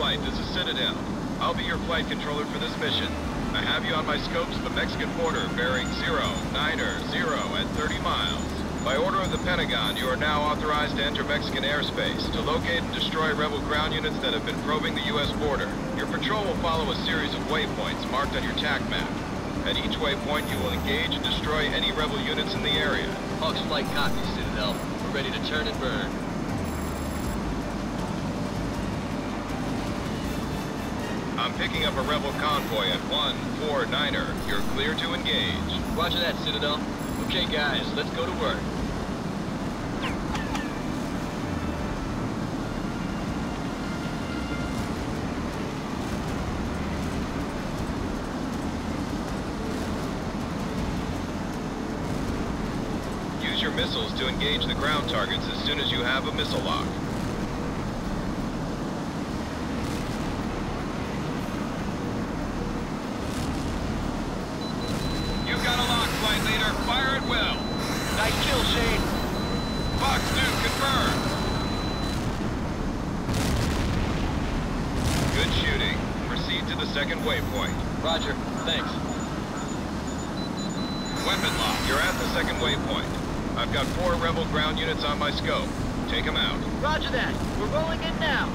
This is Citadel. I'll be your flight controller for this mission. I have you on my scopes of the Mexican border bearing 0, 9er, 0 at 30 miles. By order of the Pentagon, you are now authorized to enter Mexican airspace to locate and destroy rebel ground units that have been probing the U.S. border. Your patrol will follow a series of waypoints marked on your TAC map. At each waypoint, you will engage and destroy any rebel units in the area. Hawks flight copy, Citadel. We're ready to turn and burn. I'm picking up a rebel convoy at 149er. You're clear to engage. Roger that, Citadel. Okay, guys, let's go to work. Use your missiles to engage the ground targets as soon as you have a missile lock. You've got a lock, flight leader. Fire it well. Nice kill, Shane. Fox 2, confirmed. Good shooting. Proceed to the second waypoint. Roger. Thanks. Weapon lock. You're at the second waypoint. I've got four rebel ground units on my scope. Take them out. Roger that. We're rolling in now.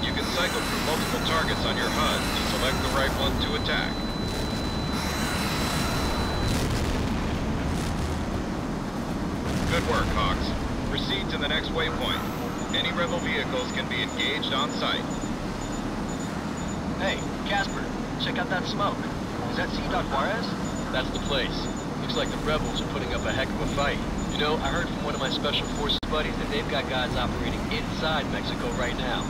You can cycle through multiple targets on your HUD to select the right one to attack. Good work, Hawks. Proceed to the next waypoint. Any rebel vehicles can be engaged on site. Hey, Casper, check out that smoke. Is that Ciudad Juarez? That's the place. Looks like the rebels are putting up a heck of a fight. You know, I heard from one of my special forces buddies that they've got guys operating inside Mexico right now.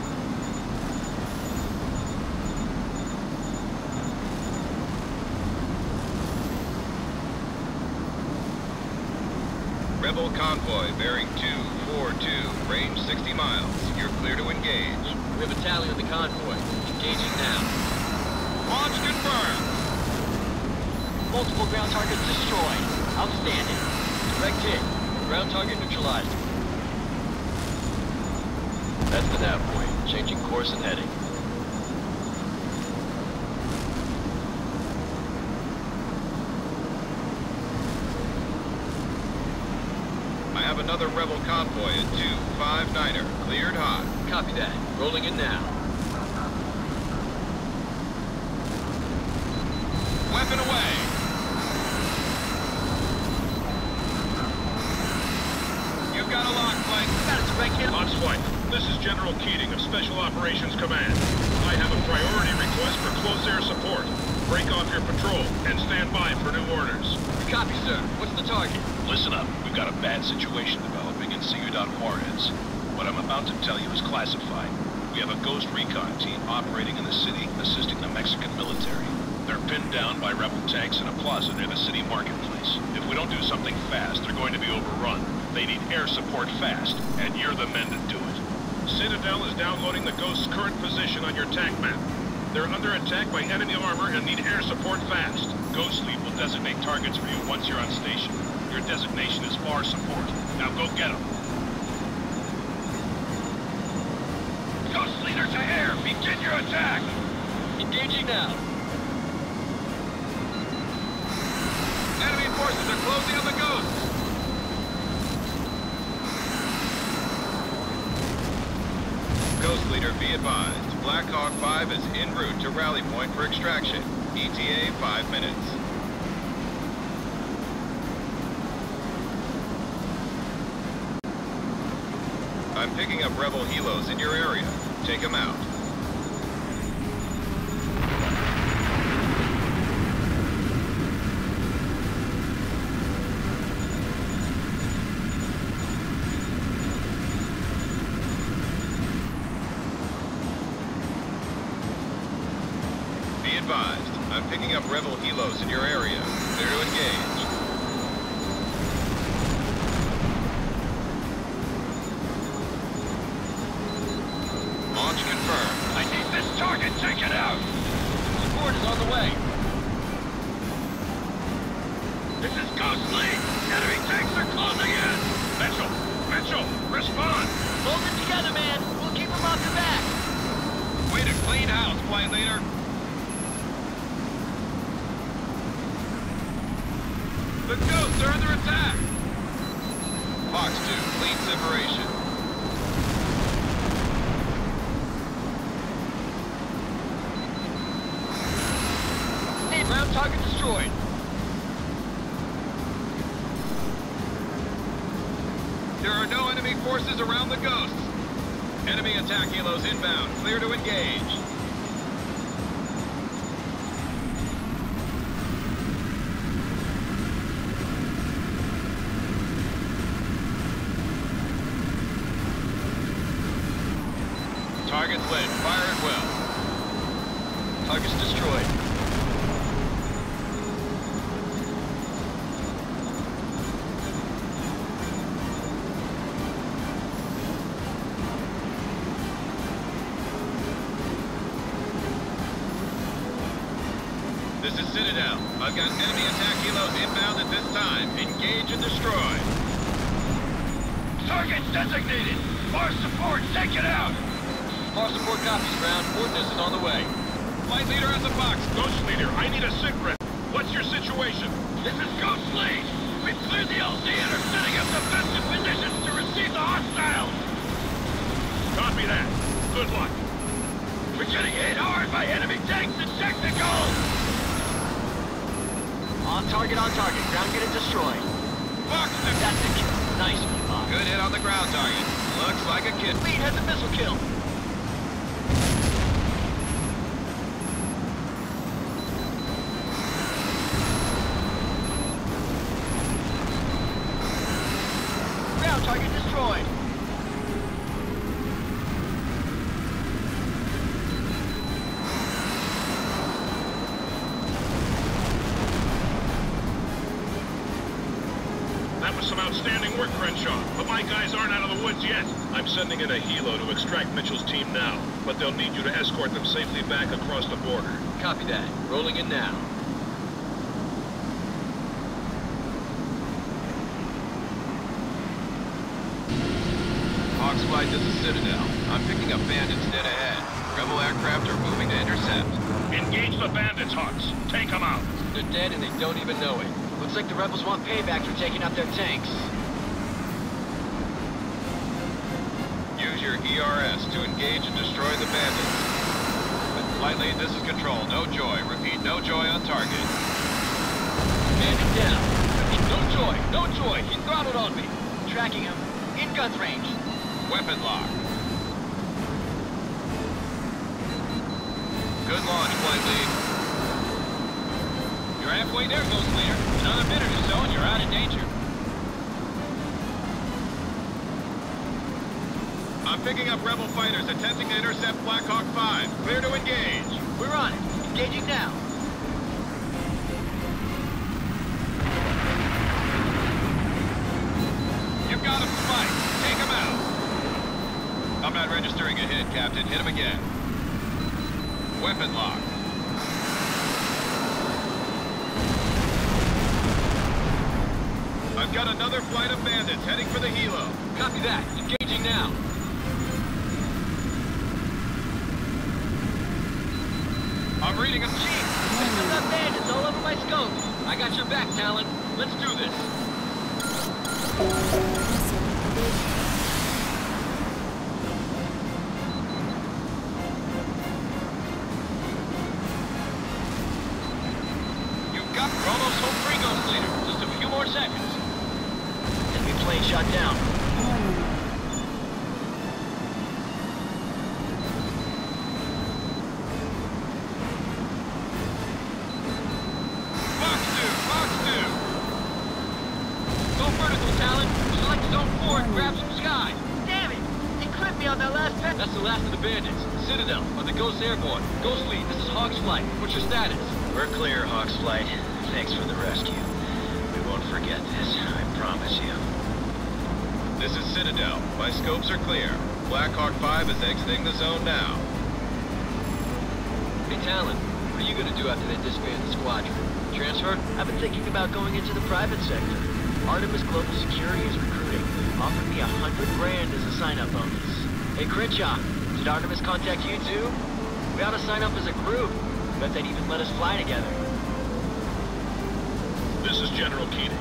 Rebel convoy bearing 242, range 60 miles. You're clear to engage. We have a tally on the convoy. Engaging now. Launch confirmed. Multiple ground targets destroyed. Outstanding. Direct hit. Ground target neutralized. That's the nav point. Changing course and heading. I have another rebel convoy at 259er, cleared hot. Copy that. Rolling in now. Weapon away. You've got a lock, flight. Got a direct hit. Hawks Flight, this is General Keating of Special Operations Command. I have a priority request for close air support. Break off your patrol and stand by for new orders. Copy, sir. What's the target? Listen up. We've got a bad situation developing in Ciudad Juarez. What I'm about to tell you is classified. We have a ghost recon team operating in the city, assisting the Mexican military. They're pinned down by rebel tanks in a plaza near the city marketplace. If we don't do something fast, they're going to be overrun. They need air support fast, and you're the men to do it. Citadel is downloading the Ghost's current position on your TAC map. They're under attack by enemy armor and need air support fast. Ghost Lead will designate targets for you once you're on station. Your designation is far support. Now go get them. Ghost Leader to air! Begin your attack! Engaging now. Enemy forces are closing on the ghosts. Ghost Leader, be advised. Black Hawk 5 is en route to rally point for extraction. ETA 5 minutes. I'm picking up rebel helos in your area. Take them out. Be advised, I'm picking up rebel helos in your area. Clear to engage. way. This is Ghost Lead. Enemy tanks are closing in! Mitchell! Mitchell! Respond! Hold it together, man! We'll keep them off your back! Way to clean house, Flight Leader! The Ghosts are under attack! Fox 2, clean separation. Destroyed. There are no enemy forces around the Ghosts. Enemy attack helos inbound. Clear to engage. Citadel. I've got enemy attack helos inbound at this time. Engage and destroy. Target's designated! Force support, take it out! Far support copies, ground. Ordnance is on the way. Flight leader has a box. Ghost Leader, I need a sit rep. What's your situation? This is Ghost Lead! We've cleared the LZ and are setting up defensive positions to receive the hostiles! Copy that. Good luck. We're getting hit hard by enemy tanks and technicals! On target, on target. Ground unit destroyed. Fox That's a kill. Nice one, Fox. Good hit on the ground target. Looks like a kid. Lead has a missile kill. Ground target destroyed. My guys aren't out of the woods yet. I'm sending in a helo to extract Mitchell's team now. But they'll need you to escort them safely back across the border. Copy that. Rolling in now. Hawks flight, this is Citadel. I'm picking up bandits dead ahead. Rebel aircraft are moving to intercept. Engage the bandits, Hawks. Take them out. They're dead and they don't even know it. Looks like the rebels want payback for taking out their tanks. Your ERS to engage and destroy the bandits. Flight lead, this is Control. No joy. Repeat, no joy on target. Bandit down. Repeat, No joy, no joy. He throttled on me. Tracking him. In guns range. Weapon lock. Good launch, flight lead. You're halfway there, Ghost Leader. Another minute or so and you're out of danger. I'm picking up rebel fighters attempting to intercept Black Hawk 5. Clear to engage. We're on it. Engaging now. You've got him spiked. Take him out. I'm not registering a hit, Captain. Hit him again. Weapon lock. I've got another flight of bandits heading for the helo. Copy that. Engaging now. I'm reading a Chief, I still got bandits all over my scope. I got your back, Talon. Let's do this. Airborne? Ghost Lead, this is Hawk's Flight. What's your status? We're clear, Hawks Flight. Thanks for the rescue. We won't forget this, I promise you. This is Citadel. My scopes are clear. Black Hawk 5 is exiting the zone now. Hey, Talon, what are you gonna do after they disband the squadron? Transfer? I've been thinking about going into the private sector. Artemis Global Security is recruiting. Offered me a hundred grand as a sign-up bonus. Hey, Crenshaw, did Artemis contact you too? We to sign up as a group. Bet they'd even let us fly together. This is General Keating.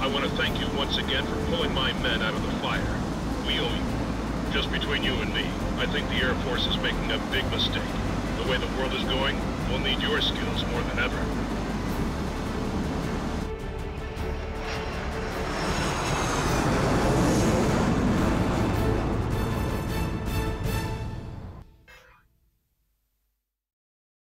I want to thank you once again for pulling my men out of the fire. We owe you. Just between you and me, I think the Air Force is making a big mistake. The way the world is going, we'll need your skills more than ever.